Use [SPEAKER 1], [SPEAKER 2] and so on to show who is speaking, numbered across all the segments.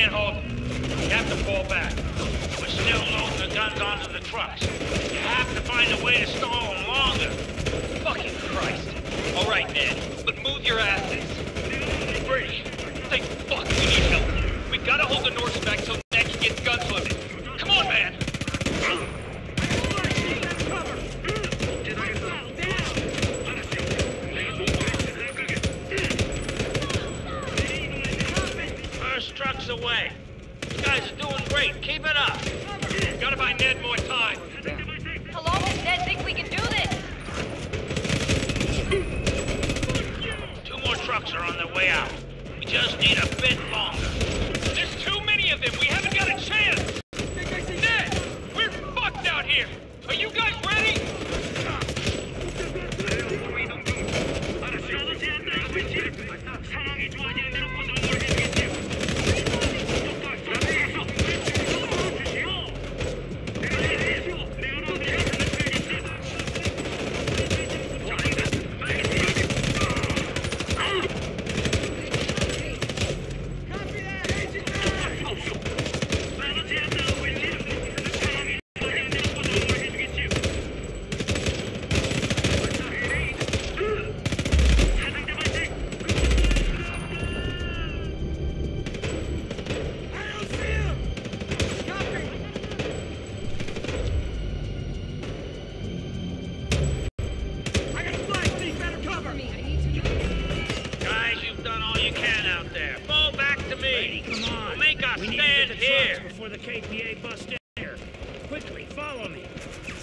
[SPEAKER 1] can't hold them. You have to fall back. We're still loading the guns onto the trucks. You have to find a way to stall them longer.
[SPEAKER 2] Fucking Christ. All right, Ned, but move your asses. Brady, thank fuck we need help. We gotta hold the Norks back till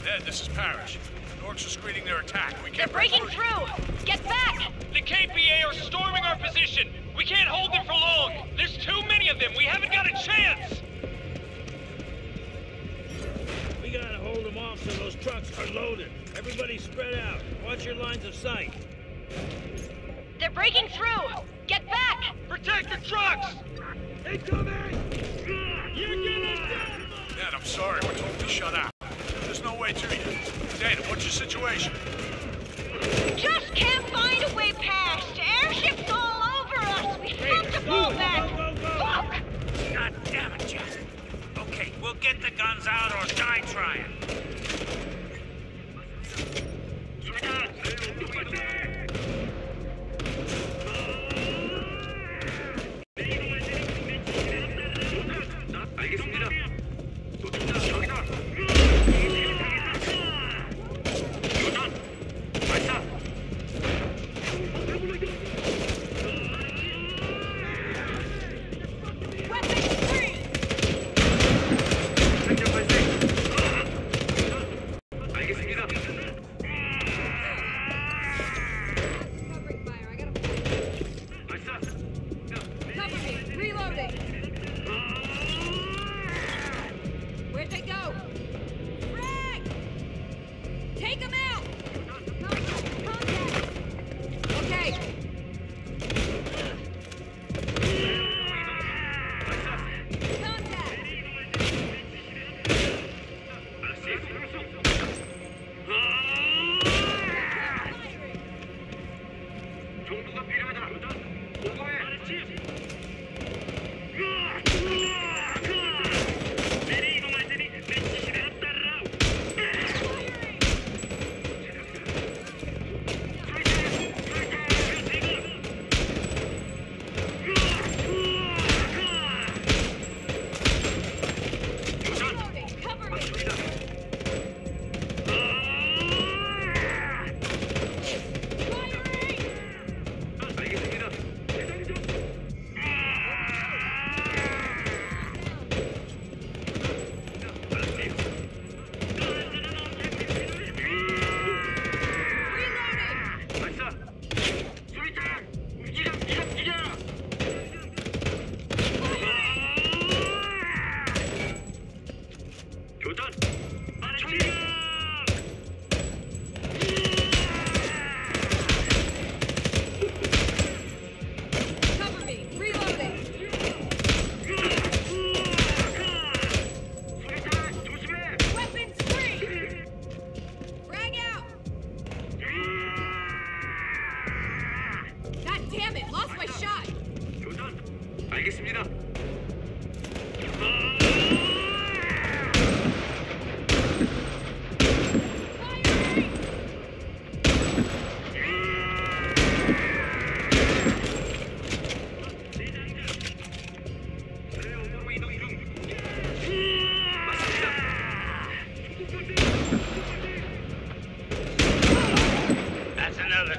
[SPEAKER 2] Ned,
[SPEAKER 3] this
[SPEAKER 4] is Parrish. The Norks are screening their attack. We can't-
[SPEAKER 3] They're
[SPEAKER 4] can't
[SPEAKER 3] breaking through! Get back!
[SPEAKER 2] The KPA are storming our position. We can't hold them for long. There's too many of them. We haven't got a chance.
[SPEAKER 5] We gotta hold them off so those trucks are loaded. Everybody spread out. Watch your lines of sight.
[SPEAKER 3] They're breaking through! Get back!
[SPEAKER 2] Protect the trucks.
[SPEAKER 5] They coming! You're gonna die!
[SPEAKER 4] Ned, I'm sorry. We're totally shut out. There's no way to you. Dana, what's your situation?
[SPEAKER 3] Just can't find a way past! Airships all over us! We have to fall back!
[SPEAKER 5] Go, go, go!
[SPEAKER 3] Fuck!
[SPEAKER 1] God damn it, Jeff. Okay, we'll get the guns out or die trying.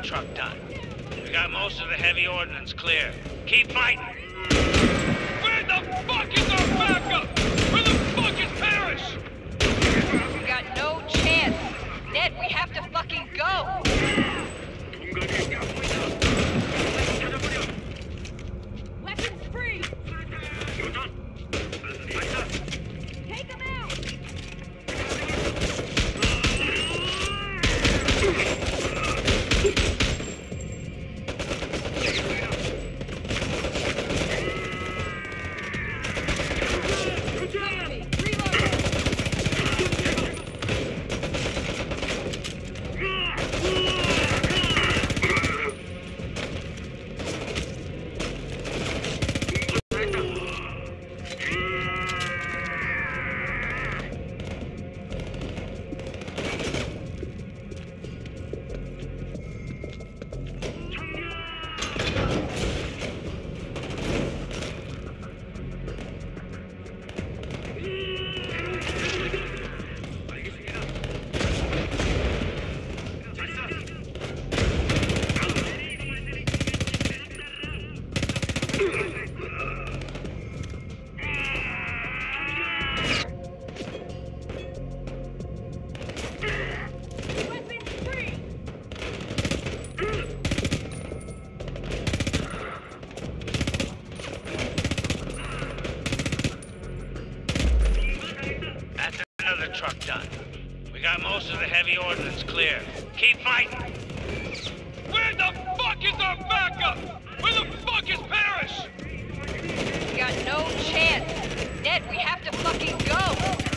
[SPEAKER 2] Truck done. We got most of the heavy ordnance clear. Keep fighting.
[SPEAKER 6] Fuck our backup? Where the fuck is Parrish?
[SPEAKER 3] We got no chance. Ned, we have to fucking go.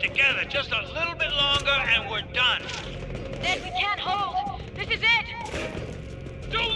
[SPEAKER 2] Get together just a little bit longer and we're done.
[SPEAKER 3] Ned, we can't hold. This is it.
[SPEAKER 6] Don't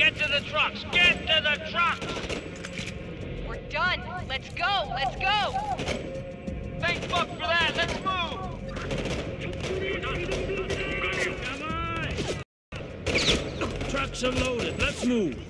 [SPEAKER 2] Get to the trucks. Get to the trucks.
[SPEAKER 3] Done. Let's go. Let's go.
[SPEAKER 6] Thank fuck for that, let's move!
[SPEAKER 5] Trucks are loaded. Let's move.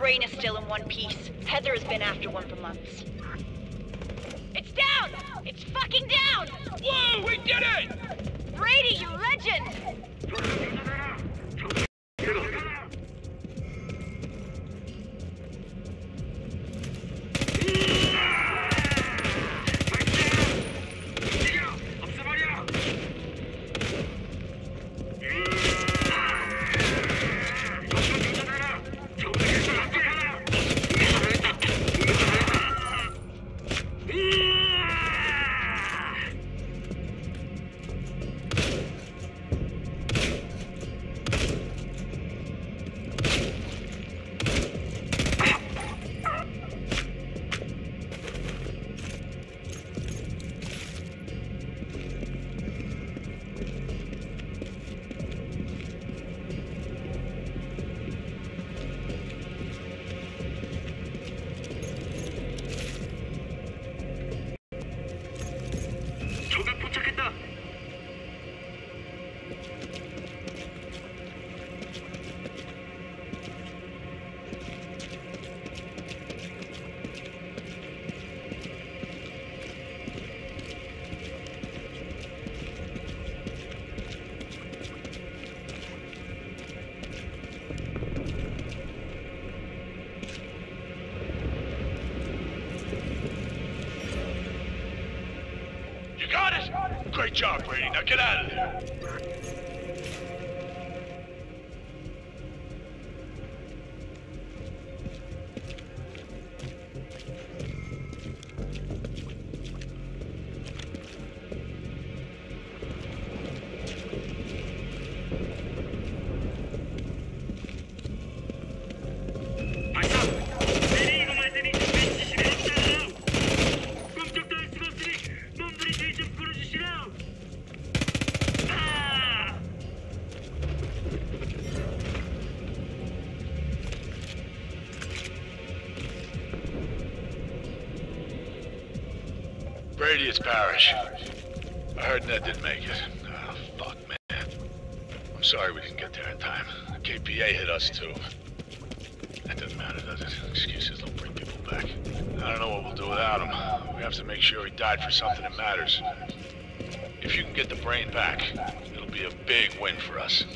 [SPEAKER 3] Brain is still in one piece. Heather has been after one for months. It's down! It's fucking down!
[SPEAKER 2] Whoa, we did it!
[SPEAKER 3] Brady, you legend!
[SPEAKER 4] Great job, Brady. Now get out of there. Brady, it's Parrish. I heard Ned didn't make it. Oh, fuck, man. I'm sorry we didn't get there in time. The KPA hit us, too. That doesn't matter, does it? Excuses don't bring people back. I don't know what we'll do without him. We have to make sure he died for something that matters. If you can get the brain back, it'll be a big win for us.